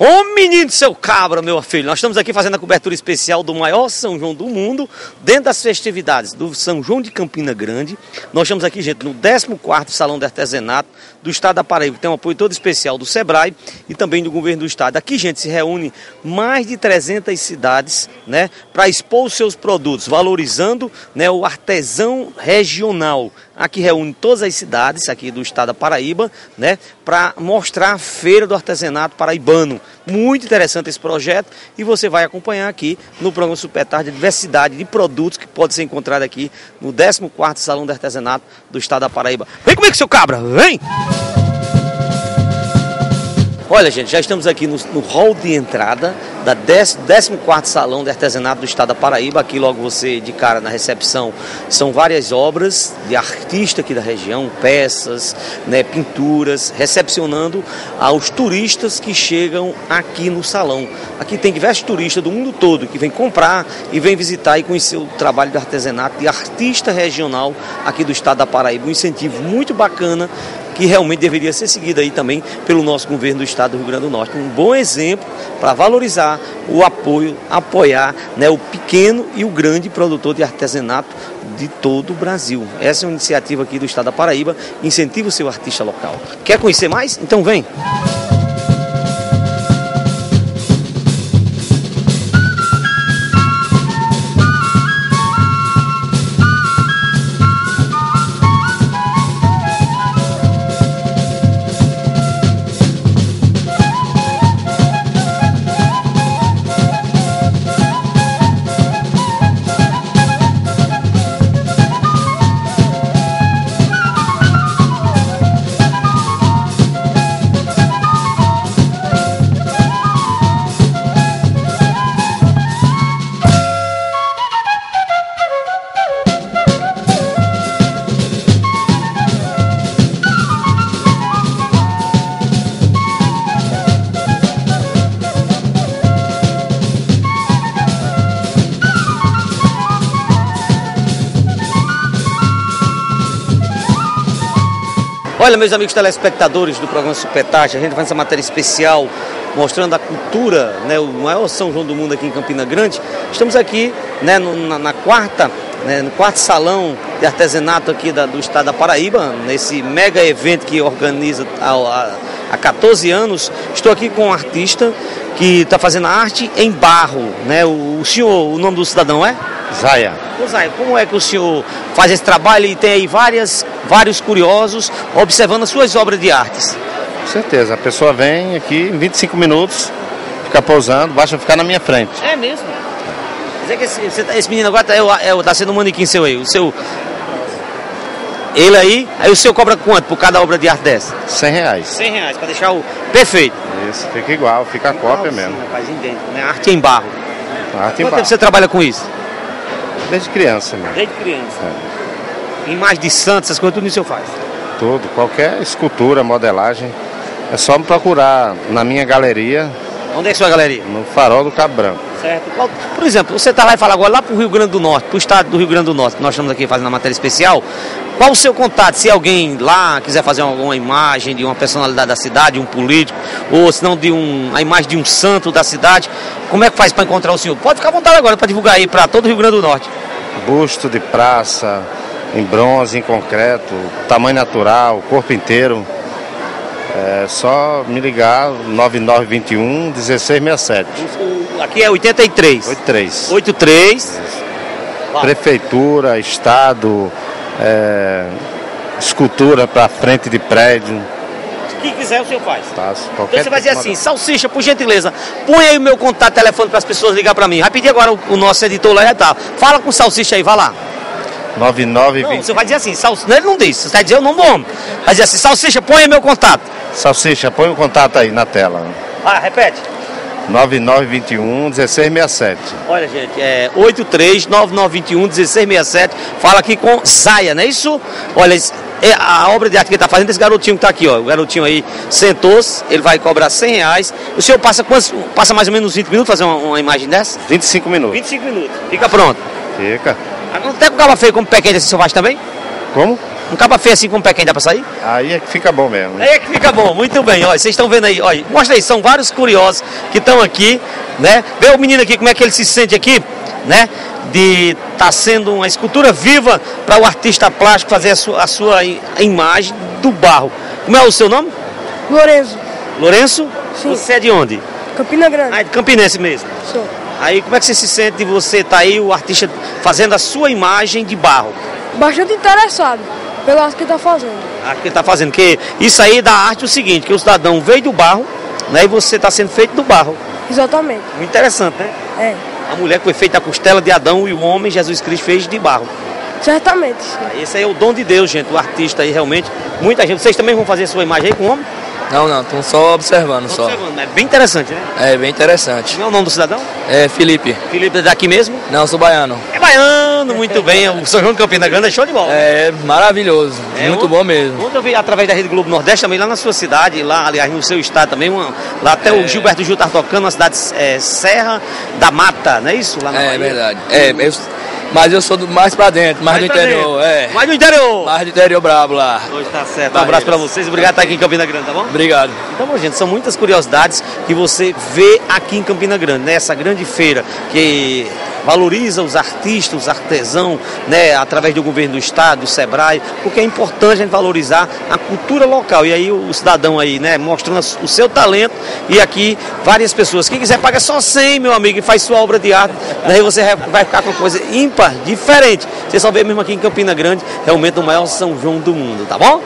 Ô menino seu cabra, meu filho, nós estamos aqui fazendo a cobertura especial do maior São João do mundo, dentro das festividades do São João de Campina Grande. Nós estamos aqui, gente, no 14º Salão de Artesanato do Estado da Paraíba, que tem um apoio todo especial do SEBRAE e também do Governo do Estado. Aqui, gente, se reúne mais de 300 cidades, né, para expor os seus produtos, valorizando, né, o artesão regional. Aqui reúne todas as cidades aqui do Estado da Paraíba, né, para mostrar a feira do artesanato paraibano. Muito interessante esse projeto e você vai acompanhar aqui no programa Super Tarde a diversidade de produtos que pode ser encontrado aqui no 14º Salão de Artesanato do Estado da Paraíba. Vem comigo, seu cabra, vem! Olha, gente, já estamos aqui no, no hall de entrada da 14º Salão de Artesanato do Estado da Paraíba. Aqui logo você de cara na recepção são várias obras de artista aqui da região, peças, né, pinturas, recepcionando aos turistas que chegam aqui no salão. Aqui tem diversos turistas do mundo todo que vêm comprar e vêm visitar e conhecer o trabalho de artesanato de artista regional aqui do Estado da Paraíba. Um incentivo muito bacana que realmente deveria ser seguida aí também pelo nosso governo do estado do Rio Grande do Norte. Um bom exemplo para valorizar o apoio, apoiar né, o pequeno e o grande produtor de artesanato de todo o Brasil. Essa é uma iniciativa aqui do estado da Paraíba, incentiva o seu artista local. Quer conhecer mais? Então vem! Olha, meus amigos telespectadores do programa Supertaxa, a gente faz essa matéria especial mostrando a cultura, né, o maior São João do mundo aqui em Campina Grande. Estamos aqui né, no, na, na, quarta, né, no quarto salão de artesanato aqui da, do estado da Paraíba, nesse mega evento que organiza há, há 14 anos. Estou aqui com um artista que está fazendo arte em barro. Né? O, o senhor, o nome do cidadão é? Zaya. Ô Zaya, como é que o senhor faz esse trabalho e tem aí várias, vários curiosos observando as suas obras de artes? Com certeza, a pessoa vem aqui em 25 minutos, fica pousando, basta ficar na minha frente. É mesmo? Quer dizer que esse, esse menino agora está é, é, tá sendo um manequim seu aí, o seu... Ele aí, aí o senhor cobra quanto por cada obra de arte dessa? 100 reais. 100 reais, para deixar o perfeito. Isso, fica igual, fica a cópia mesmo. Rapaz, idêntico, né? Arte em barro. Arte em Quanto barro. tempo você trabalha com isso? Desde criança mesmo. Desde criança. Imagem de santos, essas coisas, tudo isso eu faz. Tudo, qualquer escultura, modelagem, é só me procurar na minha galeria, Onde é é a sua galeria? no Farol do Cabo Branco. Certo. Por exemplo, você está lá e fala agora lá para o Rio Grande do Norte, para o estado do Rio Grande do Norte, que nós estamos aqui fazendo a matéria especial. Qual o seu contato? Se alguém lá quiser fazer alguma imagem de uma personalidade da cidade, um político, ou se não de um, a imagem de um santo da cidade, como é que faz para encontrar o senhor? Pode ficar à vontade agora para divulgar aí para todo o Rio Grande do Norte. Busto de praça, em bronze, em concreto, tamanho natural, corpo inteiro. É só me ligar 9921 1667. O- o- aqui é 83. 83. 83. Vai. Prefeitura, Estado, é, escultura para frente de prédio. Quem quiser, o senhor faz. Tá? Então você vai dizer assim, salsicha, por gentileza, põe aí o meu contato telefone para as pessoas ligar para mim. Pedir agora o, o nosso editor lá e tal. Fala com o salsicha aí, vai lá. 9920. Não, você vai dizer assim, salsicha, ele não diz, você vai dizer o nome do homem. Vai dizer assim, salsicha, põe aí meu contato. Salsicha, põe o contato aí na tela. Ah, repete. 9921 1667. Olha, gente, é 83-9921-1667. Fala aqui com Zaya, não é isso? Olha, é a obra de arte que ele está fazendo, esse garotinho que está aqui, ó. O garotinho aí sentou-se, ele vai cobrar 100 reais. O senhor passa, quantos, passa mais ou menos 20 minutos fazer uma, uma imagem dessa? 25 minutos. 25 minutos. Fica pronto. Fica. Até com o caba feio como pé quente assim, o senhor faz também? Como? Um capa feio assim com o pé quente dá pra sair? Aí é que fica bom mesmo. Aí é que fica bom, muito bem. Olha, vocês estão vendo aí, olha, mostra aí, são vários curiosos que estão aqui, né? Vê o menino aqui, como é que ele se sente aqui, né? De estar tá sendo uma escultura viva para o artista plástico fazer a sua, a sua imagem do barro. Como é o seu nome? Lourenço. Lourenço? Sim. Você é de onde? Campina Grande. Ah, é de Campinense mesmo? Sou. Aí como é que você se sente de você estar tá aí, o artista, fazendo a sua imagem de barro? Bastante interessado pelo arte que está fazendo. A que está fazendo, porque isso aí da arte é o seguinte, que o cidadão veio do barro, né, e você está sendo feito do barro. Exatamente. Muito interessante, né? É. A mulher que foi feita da costela de Adão e o homem, Jesus Cristo, fez de barro. Certamente. Esse aí é o dom de Deus, gente, o artista aí realmente. Muita gente. Vocês também vão fazer sua imagem aí com o homem? Não, não, estão só observando só. Observando, é bem interessante, né? É bem interessante. Qual é o nome do cidadão? É Felipe. Felipe é daqui mesmo? Não, sou baiano. Baiano, muito bem. O São João Campina Grande é show de bola. É maravilhoso, É, muito ontem- bom mesmo. Ontem eu vi através da Rede Globo Nordeste também, lá na sua cidade, lá, aliás, no seu estado também, uma- lá até o É. Gilberto Gil tá tocando na cidade é, Serra da Mata, não é isso? Lá na É Bahia? verdade. É, eu- mas eu sou do, mais pra dentro, mais, do pra interior, é. Mais do interior! Mais do interior brabo lá. Hoje tá certo. Um abraço pra vocês, obrigado por estar aqui em Campina Grande, tá bom? Obrigado. Então, bom, gente, são muitas curiosidades que você vê aqui em Campina Grande, né? Essa grande feira que valoriza os artistas, os artesãos, né? Através do governo do estado, do Sebrae, porque é importante a gente valorizar a cultura local. E aí o cidadão aí, né? Mostrando o seu talento e aqui várias pessoas. Quem quiser paga só 100, meu amigo, e faz sua obra de arte. Daí você vai ficar com coisa ímpar, diferente. Você só vê mesmo aqui em Campina Grande, realmente o maior São João do mundo, tá bom?